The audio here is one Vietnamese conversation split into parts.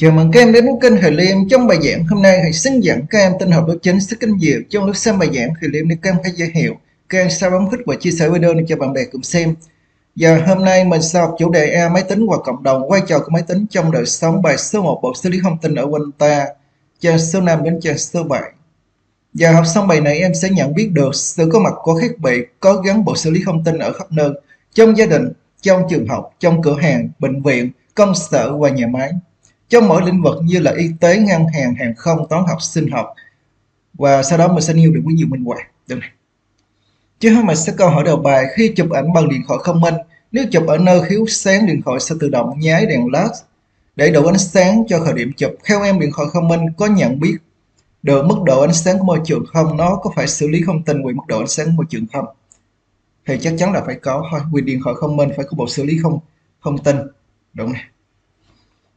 Chào mừng các em đến với kênh Thầy Liêm. Trong bài giảng hôm nay, thầy xin dẫn các em tinh học lớp chính sức kinh diệu. Trong lúc xem bài giảng, thầy Liêm để các em hãy giới hiểu Các em sao bấm thích và chia sẻ video này cho bạn bè cùng xem. Giờ hôm nay mình sẽ học chủ đề A máy tính và cộng đồng vai trò của máy tính trong đời sống bài số 1 bộ xử lý thông tin ở quanh ta. Trang số 5 đến trang số 7. Giờ học xong bài này em sẽ nhận biết được sự có mặt của thiết bị có gắn bộ xử lý thông tin ở khắp nơi, trong gia đình, trong trường học, trong cửa hàng, bệnh viện, công sở và nhà máy trong mỗi lĩnh vực như là y tế, ngân hàng, hàng không, toán học, sinh học. Và sau đó mình sẽ nêu được với nhiều minh họa được này. Chứ không mà sẽ câu hỏi đầu bài khi chụp ảnh bằng điện thoại không minh nếu chụp ở nơi thiếu sáng điện thoại sẽ tự động nháy đèn led để đủ ánh sáng cho thời điểm chụp. Theo em điện thoại không minh có nhận biết được mức độ ánh sáng của môi trường không? Nó có phải xử lý thông tin về mức độ ánh sáng của môi trường không? Thì chắc chắn là phải có thôi. Quyền điện thoại không minh phải có bộ xử lý không thông tin. Đúng này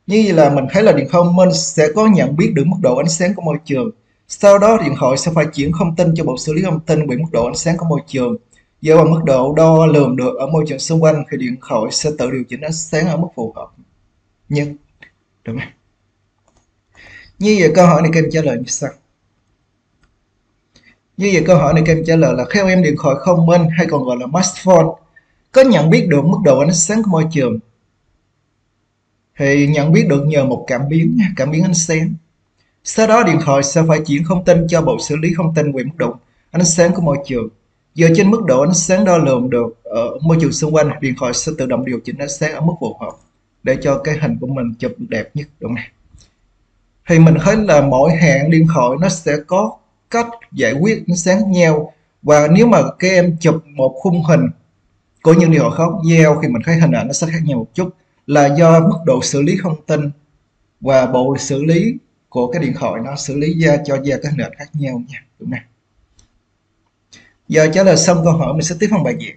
như là mình thấy là điện thoại minh sẽ có nhận biết được mức độ ánh sáng của môi trường. Sau đó điện thoại sẽ phải chuyển thông tin cho bộ xử lý thông tin về mức độ ánh sáng của môi trường. Dựa vào mức độ đo lường được ở môi trường xung quanh thì điện thoại sẽ tự điều chỉnh ánh sáng ở mức phù hợp nhất. Đúng không? Như vậy câu hỏi này các em trả lời như sau. Như vậy câu hỏi này các em trả lời là theo em điện thoại thông minh hay còn gọi là smartphone, có nhận biết được mức độ ánh sáng của môi trường thì nhận biết được nhờ một cảm biến cảm biến ánh sáng sau đó điện thoại sẽ phải chuyển thông tin cho bộ xử lý thông tin về mức độ ánh sáng của môi trường. Dựa trên mức độ ánh sáng đo lường được ở môi trường xung quanh, điện thoại sẽ tự động điều chỉnh ánh sáng ở mức phù hợp để cho cái hình của mình chụp đẹp nhất, đúng không? Thì mình thấy là mỗi hãng điện thoại nó sẽ có cách giải quyết ánh sáng khác nhau. Và nếu mà các em chụp một khung hình của những điều khác nhau thì mình thấy hình ảnh nó sẽ khác nhau một chút là do mức độ xử lý thông tin và bộ xử lý của cái điện thoại nó xử lý ra cho ra các nền khác nhau nha. Đúng không giờ trả lời xong câu hỏi, mình sẽ tiếp phần bài diễn.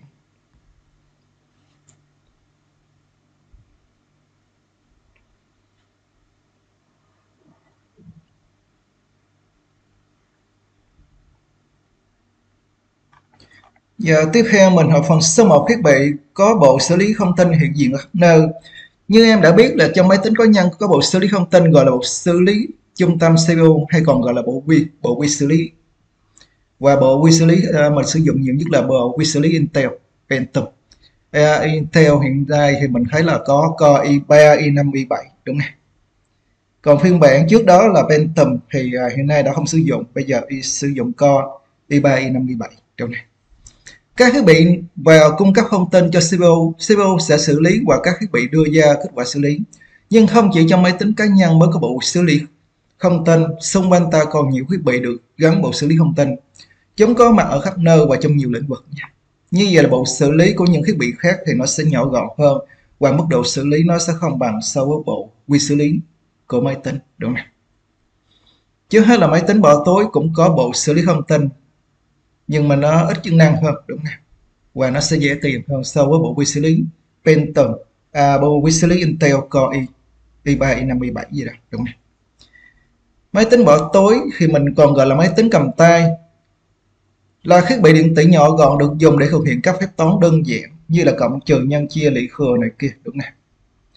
Giờ tiếp theo mình học phần số 1 thiết bị có bộ xử lý không tin hiện diện ở khắp nơi. Như em đã biết là trong máy tính có nhân có bộ xử lý không tin gọi là bộ xử lý trung tâm CPU hay còn gọi là bộ vi, bộ vi xử lý. Và bộ vi xử lý uh, mình sử dụng nhiều nhất là bộ vi xử lý Intel Pentium. Uh, Intel hiện nay thì mình thấy là có Core i3, i5, i7 đúng không? Còn phiên bản trước đó là Pentium thì uh, hiện nay đã không sử dụng, bây giờ sử dụng Core i3, i5, i7 đúng không? Các thiết bị vào cung cấp thông tin cho CPU, CPU sẽ xử lý và các thiết bị đưa ra kết quả xử lý. Nhưng không chỉ trong máy tính cá nhân mới có bộ xử lý thông tin, xung quanh ta còn nhiều thiết bị được gắn bộ xử lý thông tin. Chúng có mặt ở khắp nơi và trong nhiều lĩnh vực. Như vậy là bộ xử lý của những thiết bị khác thì nó sẽ nhỏ gọn hơn và mức độ xử lý nó sẽ không bằng so với bộ quy xử lý của máy tính, đúng không? Chứ hết là máy tính bỏ tối cũng có bộ xử lý thông tin nhưng mà nó ít chức năng hơn đúng không? Và nó sẽ dễ tìm hơn so với bộ vi xử lý Pentium à, bộ vi xử lý Intel Core i i3 i5 i7 gì đó đúng không? Máy tính bỏ tối thì mình còn gọi là máy tính cầm tay. Là thiết bị điện tử nhỏ gọn được dùng để thực hiện các phép toán đơn giản như là cộng trừ nhân chia lũy thừa này kia đúng không?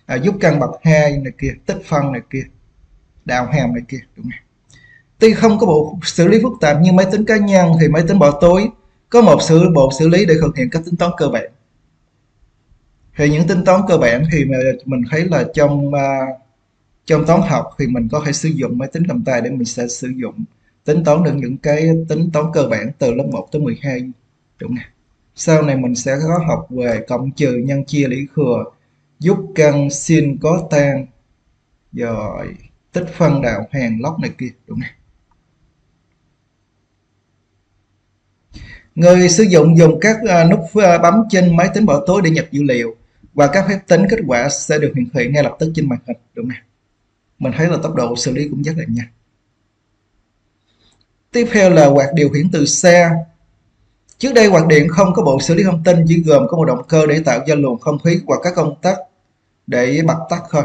À, giúp căn bậc hai này kia tích phân này kia đạo hàm này kia đúng không? Tuy không có bộ xử lý phức tạp như máy tính cá nhân thì máy tính bỏ tối có một sự bộ xử lý để thực hiện các tính toán cơ bản. Thì những tính toán cơ bản thì mình thấy là trong uh, trong toán học thì mình có thể sử dụng máy tính cầm tay để mình sẽ sử dụng tính toán được những cái tính toán cơ bản từ lớp 1 tới 12 đúng không? Sau này mình sẽ có học về cộng trừ nhân chia lý thừa giúp căn sin có tan rồi tích phân đạo hàng lóc này kia đúng không? Người sử dụng dùng các à, nút à, bấm trên máy tính bỏ tối để nhập dữ liệu và các phép tính kết quả sẽ được hiển thị ngay lập tức trên màn hình đúng không? Mình thấy là tốc độ xử lý cũng rất là nhanh. Tiếp theo là quạt điều khiển từ xa. Trước đây quạt điện không có bộ xử lý thông tin, chỉ gồm có một động cơ để tạo ra luồng không khí và các công tắc để bật tắt thôi.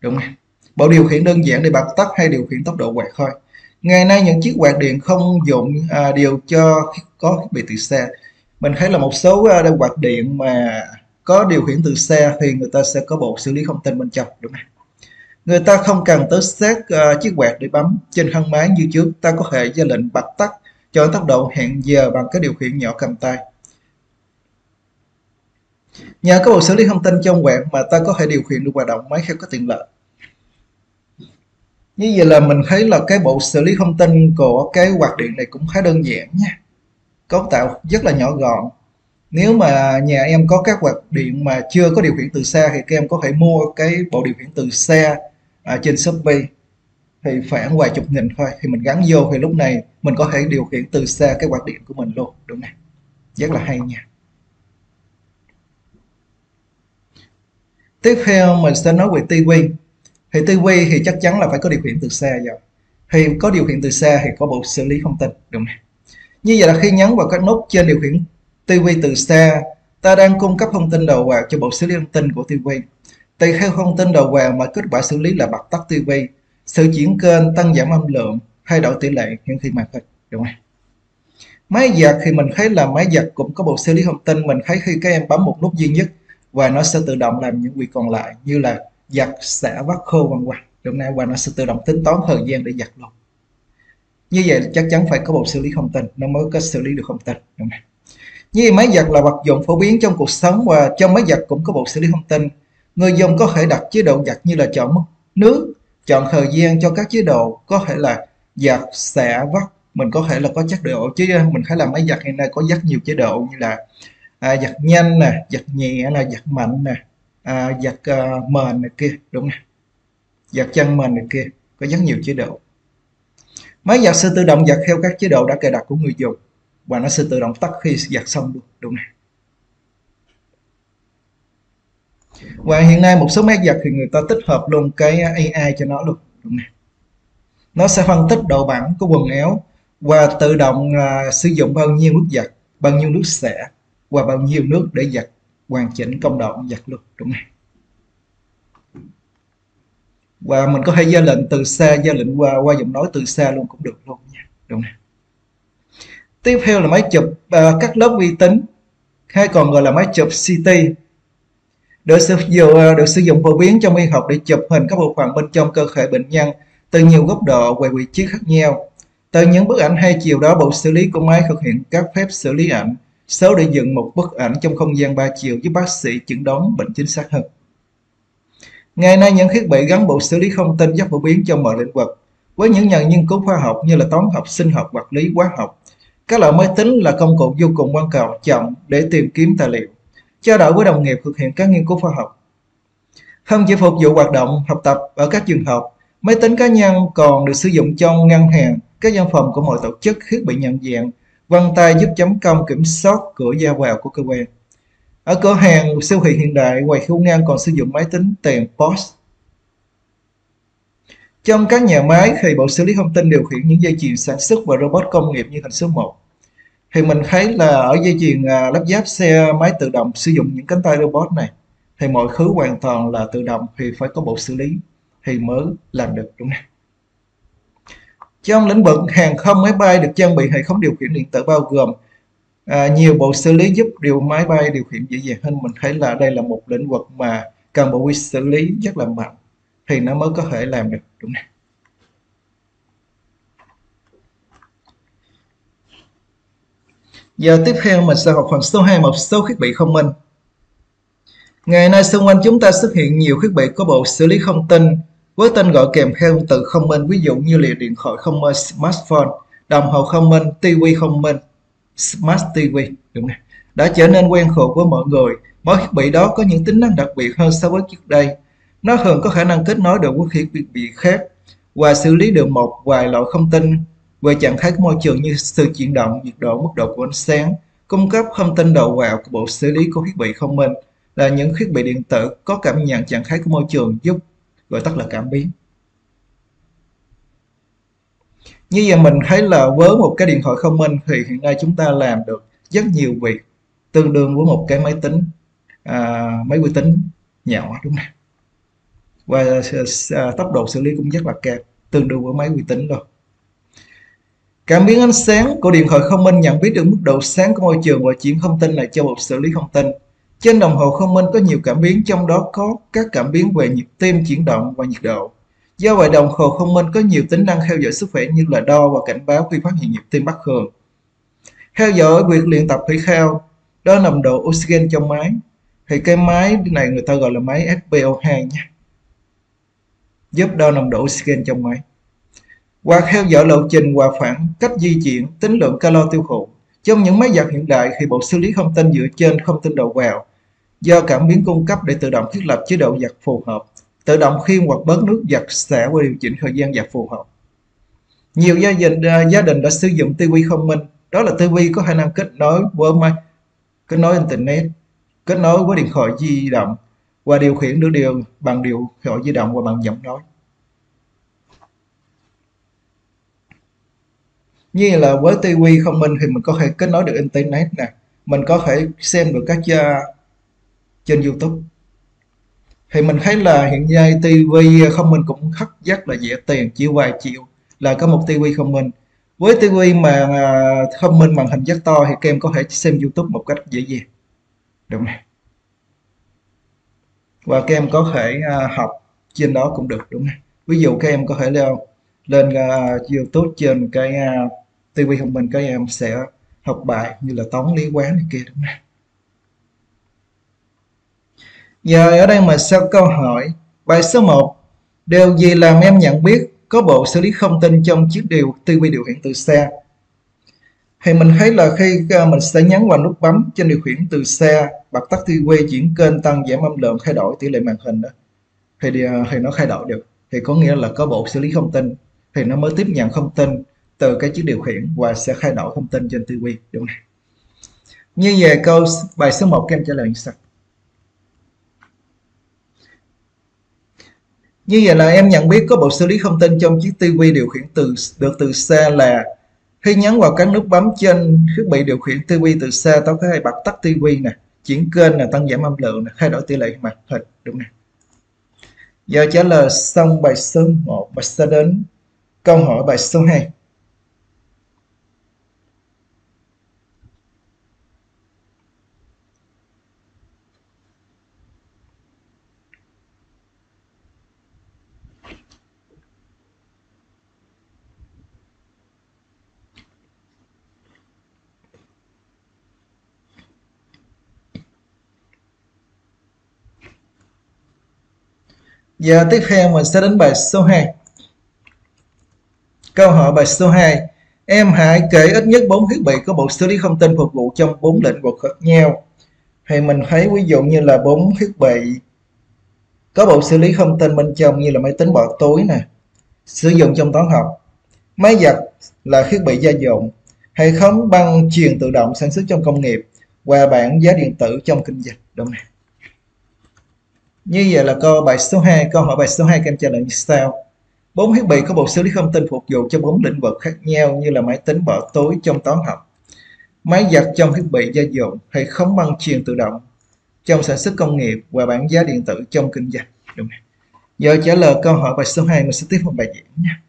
Đúng không? Bộ điều khiển đơn giản để bật tắt hay điều khiển tốc độ quạt thôi. Ngày nay những chiếc quạt điện không dụng à, đều cho có thiết bị từ xa. Mình thấy là một số à, quạt điện mà có điều khiển từ xa thì người ta sẽ có bộ xử lý thông tin bên trong đúng không? Người ta không cần tới xét uh, chiếc quạt để bấm trên thân máy như trước, ta có thể ra lệnh bật tắt cho tốc độ hẹn giờ bằng cái điều khiển nhỏ cầm tay. Nhờ có bộ xử lý thông tin trong quạt mà ta có thể điều khiển được hoạt động máy theo có tiện lợi. Như vậy là mình thấy là cái bộ xử lý thông tin của cái quạt điện này cũng khá đơn giản nha. Cấu tạo rất là nhỏ gọn. Nếu mà nhà em có các quạt điện mà chưa có điều khiển từ xa thì các em có thể mua cái bộ điều khiển từ xa à, trên Shopee thì khoảng vài chục nghìn thôi thì mình gắn vô thì lúc này mình có thể điều khiển từ xa cái quạt điện của mình luôn đúng không? Rất là hay nha. Tiếp theo mình sẽ nói về tivi thì TV thì chắc chắn là phải có điều khiển từ xa rồi thì có điều khiển từ xa thì có bộ xử lý thông tin, đúng không? Như vậy là khi nhấn vào các nút trên điều khiển TV từ xa, ta đang cung cấp thông tin đầu vào cho bộ xử lý thông tin của TV tùy theo thông tin đầu vào mà kết quả xử lý là bật tắt TV sự chuyển kênh, tăng giảm âm lượng, thay đổi tỷ lệ hiển thị màn hình, đúng không? Máy giặt thì mình thấy là máy giặt cũng có bộ xử lý thông tin. Mình thấy khi các em bấm một nút duy nhất và nó sẽ tự động làm những việc còn lại, như là giặt xả vắt khô bằng quạt lúc này quạt nó sẽ tự động tính toán thời gian để giặt luôn. Như vậy chắc chắn phải có bộ xử lý thông tin nó mới có xử lý được thông tin đúng không? như vậy máy giặt là vật dụng phổ biến trong cuộc sống và trong máy giặt cũng có bộ xử lý thông tin. Người dùng có thể đặt chế độ giặt như là chọn mức nước chọn thời gian cho các chế độ. Có thể là giặt xả vắt. Mình có thể là có chất độ chứ mình thấy là máy giặt hiện nay có rất nhiều chế độ như là à, giặt nhanh nè giặt nhẹ là giặt mạnh nè à, giật uh, ờ, mền này kia đúng không giật chân mền này kia có rất nhiều chế độ. Máy giặt sẽ tự động giặt theo các chế độ đã cài đặt của người dùng và nó sẽ tự động tắt khi giặt xong luôn đúng không và hiện nay một số máy giặt thì người ta tích hợp luôn cái AI cho nó luôn đúng không nó sẽ phân tích độ bẩn của quần áo và tự động uh, sử dụng bao nhiêu nước giặt bao nhiêu nước xả và bao nhiêu nước để giặt hoàn chỉnh công đoạn giặt luôn đúng không và mình có thể ra lệnh từ xa ra lệnh qua qua giọng nói từ xa luôn cũng được luôn nha đúng không tiếp theo là máy chụp uh, các lớp vi tính hay còn gọi là máy chụp CT được sử dụng à, được sử dụng phổ biến trong y học để chụp hình các bộ phận bên trong cơ thể bệnh nhân từ nhiều góc độ và vị trí khác nhau. Từ những bức ảnh hai chiều đó bộ xử lý của máy thực hiện các phép xử lý ảnh số để dựng một bức ảnh trong không gian 3 chiều giúp bác sĩ chẩn đoán bệnh chính xác hơn. Ngày nay những thiết bị gắn bộ xử lý thông tin rất phổ biến trong mọi lĩnh vực. Với những nhà nghiên cứu khoa học như là toán học, sinh học, vật lý, hóa học, các loại máy tính là công cụ vô cùng quan trọng trọng để tìm kiếm tài liệu, trao đổi với đồng nghiệp thực hiện các nghiên cứu khoa học. Không chỉ phục vụ hoạt động học tập ở các trường học, máy tính cá nhân còn được sử dụng trong ngân hàng, các văn phòng của mọi tổ chức thiết bị nhận dạng vân tay giúp chấm công kiểm soát cửa ra vào của cơ quan. Ở cửa hàng siêu thị hiện đại, quầy khu ngang còn sử dụng máy tính tiền POS. Trong các nhà máy thì bộ xử lý thông tin điều khiển những dây chuyền sản xuất và robot công nghiệp như thành số 1. Thì mình thấy là ở dây chuyền à, lắp ráp xe máy tự động sử dụng những cánh tay robot này thì mọi thứ hoàn toàn là tự động thì phải có bộ xử lý thì mới làm được đúng không? Trong lĩnh vực hàng không máy bay được trang bị hệ thống điều khiển điện tử bao gồm à, nhiều bộ xử lý giúp điều máy bay điều khiển dễ dàng hơn. Mình thấy là đây là một lĩnh vực mà cần bộ quy xử lý rất là mạnh thì nó mới có thể làm được đúng không? Giờ tiếp theo mình sẽ học phần số 2 một số thiết bị không minh. Ngày nay xung quanh chúng ta xuất hiện nhiều thiết bị có bộ xử lý thông tin với tên gọi kèm theo từ không minh ví dụ như là điện thoại không minh smartphone, đồng hồ không minh, TV không minh, smart TV đúng không? đã trở nên quen thuộc với mọi người. Mỗi thiết bị đó có những tính năng đặc biệt hơn so với trước đây. Nó thường có khả năng kết nối được với thiết bị khác và xử lý được một vài loại thông tin về trạng thái của môi trường như sự chuyển động, nhiệt độ, mức độ của ánh sáng, cung cấp thông tin đầu vào của bộ xử lý của thiết bị thông minh là những thiết bị điện tử có cảm nhận trạng thái của môi trường giúp gọi tắt là cảm biến. Như vậy mình thấy là với một cái điện thoại thông minh thì hiện nay chúng ta làm được rất nhiều việc tương đương với một cái máy tính à, máy vi tính nhỏ đúng không? Và à, à, tốc độ xử lý cũng rất là cao tương đương với máy vi tính rồi cảm biến ánh sáng của điện thoại thông minh nhận biết được mức độ sáng của môi trường và chuyển thông tin này cho bộ xử lý thông tin trên đồng hồ không minh có nhiều cảm biến trong đó có các cảm biến về nhịp tim chuyển động và nhiệt độ. Do vậy đồng hồ không minh có nhiều tính năng theo dõi sức khỏe như là đo và cảnh báo khi phát hiện nhịp tim bất thường. Theo dõi việc luyện tập thể thao, đó nồng độ oxygen trong máy. Thì cái máy này người ta gọi là máy SpO2 nha. Giúp đo nồng độ oxygen trong máy. Hoặc theo dõi lộ trình và khoảng cách di chuyển, tính lượng calo tiêu thụ. Trong những máy giặt hiện đại thì bộ xử lý thông tin dựa trên không tin đầu vào do cảm biến cung cấp để tự động thiết lập chế độ giặt phù hợp, tự động khiên hoặc bớt nước giặt sẽ qua điều chỉnh thời gian giặt phù hợp. Nhiều gia đình à, gia đình đã sử dụng TV thông minh, đó là TV có khả năng kết nối với máy, kết nối internet, kết nối với điện thoại di động và điều khiển được điều bằng điều thoại di động và bằng giọng nói. Như là với TV thông minh thì mình có thể kết nối được internet nè. Mình có thể xem được các uh, trên YouTube. Thì mình thấy là hiện nay TV không minh cũng khắc rất là dễ tiền chỉ vài triệu là có một TV không minh. Với TV mà à, không minh màn hình rất to thì các em có thể xem YouTube một cách dễ dàng. Đúng này và các em có thể uh, học trên đó cũng được đúng không ví dụ các em có thể leo lên uh, YouTube trên cái uh, TV thông minh các em sẽ học bài như là toán lý quán này kia đúng không? Giờ ở đây mình sẽ câu hỏi bài số 1 Điều gì làm em nhận biết có bộ xử lý không tin trong chiếc điều TV điều khiển từ xa thì mình thấy là khi à, mình sẽ nhấn vào nút bấm trên điều khiển từ xa bật tắt TV chuyển kênh tăng giảm âm lượng thay đổi tỷ lệ màn hình đó. Thì, à, thì nó thay đổi được. Thì có nghĩa là có bộ xử lý không tin. Thì nó mới tiếp nhận không tin từ cái chiếc điều khiển và sẽ thay đổi thông tin trên tivi đúng không? Như về câu bài số 1 các em trả lời như sau. Như vậy là em nhận biết có bộ xử lý thông tin trong chiếc TV điều khiển từ được từ xa là khi nhấn vào các nút bấm trên thiết bị điều khiển TV từ xa tao có thể bật tắt TV nè, chuyển kênh là tăng giảm âm lượng nè, thay đổi tỷ lệ màn hình đúng nè. Giờ trả lời xong bài số 1 và sẽ đến câu hỏi bài số 2. Giờ tiếp theo mình sẽ đến bài số 2. Câu hỏi bài số 2. Em hãy kể ít nhất 4 thiết bị có bộ xử lý thông tin phục vụ trong 4 lĩnh vực khác nhau. Thì mình thấy ví dụ như là 4 thiết bị có bộ xử lý thông tin bên trong như là máy tính bỏ túi nè, sử dụng trong toán học. Máy giặt là thiết bị gia dụng, hệ thống băng truyền tự động sản xuất trong công nghiệp và bảng giá điện tử trong kinh doanh. Đúng này. Như vậy là câu bài số 2, câu hỏi bài số 2 các em trả lời như sau. Bốn thiết bị có bộ xử lý thông tin phục vụ cho bốn lĩnh vực khác nhau như là máy tính bỏ túi trong toán học, máy giặt trong thiết bị gia dụng, hệ thống băng truyền tự động trong sản xuất công nghiệp và bảng giá điện tử trong kinh doanh. Đúng rồi Giờ trả lời câu hỏi bài số 2 mình sẽ tiếp một bài giảng nha.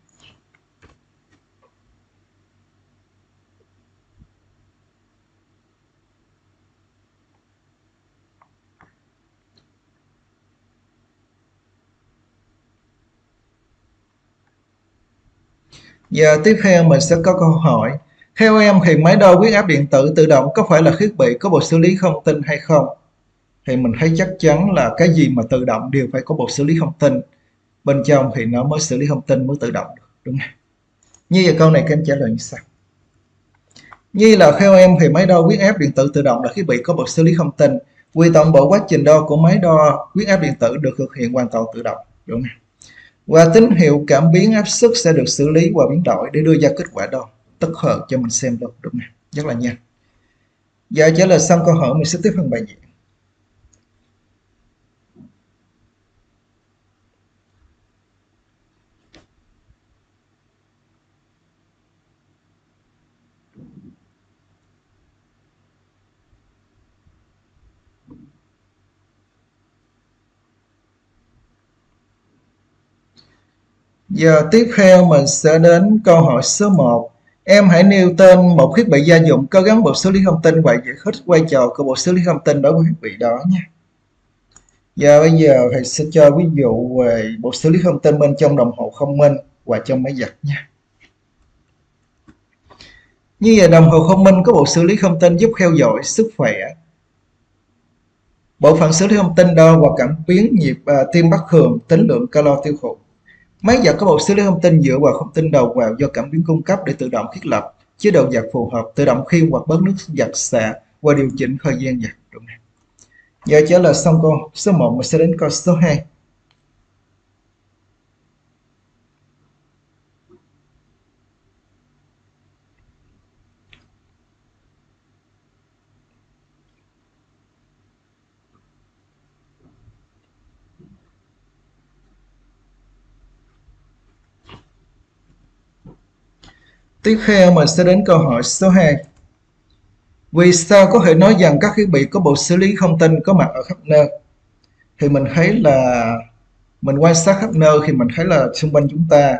Giờ tiếp theo mình sẽ có câu hỏi. Theo em thì máy đo huyết áp điện tử tự động có phải là thiết bị có bộ xử lý thông tin hay không? Thì mình thấy chắc chắn là cái gì mà tự động đều phải có bộ xử lý thông tin. Bên trong thì nó mới xử lý thông tin mới tự động được, đúng không? Như vậy câu này các em trả lời như sau. Như là theo em thì máy đo huyết áp điện tử tự động là thiết bị có bộ xử lý thông tin. quy tổng bộ quá trình đo của máy đo huyết áp điện tử được thực hiện hoàn toàn tự động, đúng không? Và tín hiệu cảm biến áp suất sẽ được xử lý và biến đổi để đưa ra kết quả đo, tức hợp cho mình xem luôn đúng nè, rất là nhanh. Giờ trả lời xong câu hỏi, mình sẽ tiếp phần bài giảng Giờ tiếp theo mình sẽ đến câu hỏi số 1. Em hãy nêu tên một thiết bị gia dụng có gắn bộ xử lý thông tin và giải thích vai trò của bộ xử lý thông tin đối với thiết bị đó nha giờ bây giờ thầy sẽ cho ví dụ về bộ xử lý thông tin bên trong đồng hồ thông minh và trong máy giặt nha. Như vậy đồng hồ thông minh có bộ xử lý thông tin giúp theo dõi sức khỏe. Bộ phận xử lý thông tin đo và cảm biến nhịp à, tim bất thường, tính lượng calo tiêu thụ. Máy giặt có bộ xử lý thông tin dựa vào thông tin đầu vào do cảm biến cung cấp để tự động thiết lập chế độ giặt phù hợp, tự động khiên hoặc bớt nước giặt xạ và điều chỉnh thời gian giặt. Đúng. Giờ trả lời xong câu số 1 mình sẽ đến câu số 2. Tiếp theo mình sẽ đến câu hỏi số 2. Vì sao có thể nói rằng các thiết bị có bộ xử lý thông tin có mặt ở khắp nơi? Thì mình thấy là mình quan sát khắp nơi thì mình thấy là xung quanh chúng ta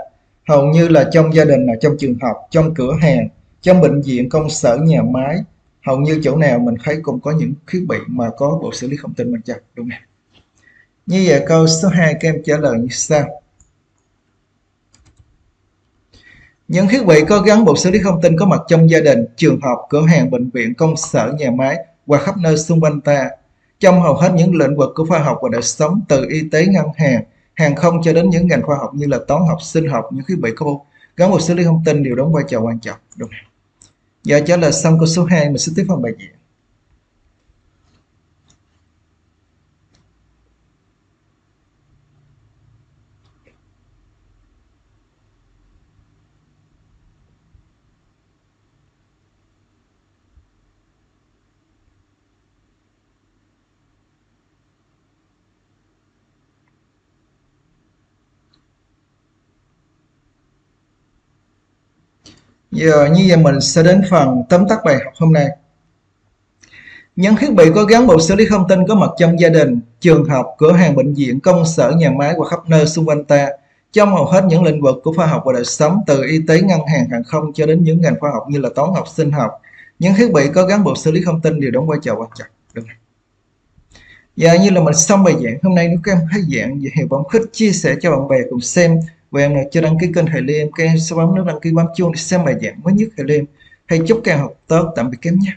hầu như là trong gia đình, trong trường học, trong cửa hàng, trong bệnh viện, công sở, nhà máy hầu như chỗ nào mình thấy cũng có những thiết bị mà có bộ xử lý thông tin mình chặt đúng không? Như vậy câu số 2 các em trả lời như sau. Những thiết bị có gắn bộ xử lý thông tin có mặt trong gia đình, trường học, cửa hàng, bệnh viện, công sở, nhà máy và khắp nơi xung quanh ta. Trong hầu hết những lĩnh vực của khoa học và đời sống từ y tế, ngân hàng, hàng không cho đến những ngành khoa học như là toán học, sinh học, những thiết bị có gắn bộ xử lý thông tin đều đóng vai trò quan trọng. Đúng. Giờ dạ, trả lời xong câu số 2 mình sẽ tiếp phần bài diễn. Giờ như vậy mình sẽ đến phần tóm tắt bài học hôm nay. Những thiết bị có gắn bộ xử lý thông tin có mặt trong gia đình, trường học, cửa hàng bệnh viện, công sở, nhà máy và khắp nơi xung quanh ta. Trong hầu hết những lĩnh vực của khoa học và đời sống từ y tế, ngân hàng, hàng không cho đến những ngành khoa học như là toán học, sinh học. Những thiết bị có gắn bộ xử lý thông tin đều đóng vai trò quan trọng. Được này. Và như là mình xong bài giảng hôm nay nếu các em thấy dạng thì bấm khích chia sẻ cho bạn bè cùng xem và em nào chưa đăng ký kênh Thầy Liêm, các em sẽ bấm nút đăng ký bấm chuông để xem bài giảng mới nhất Thầy Liêm. Thầy chúc các em học tốt, tạm biệt các em nhé.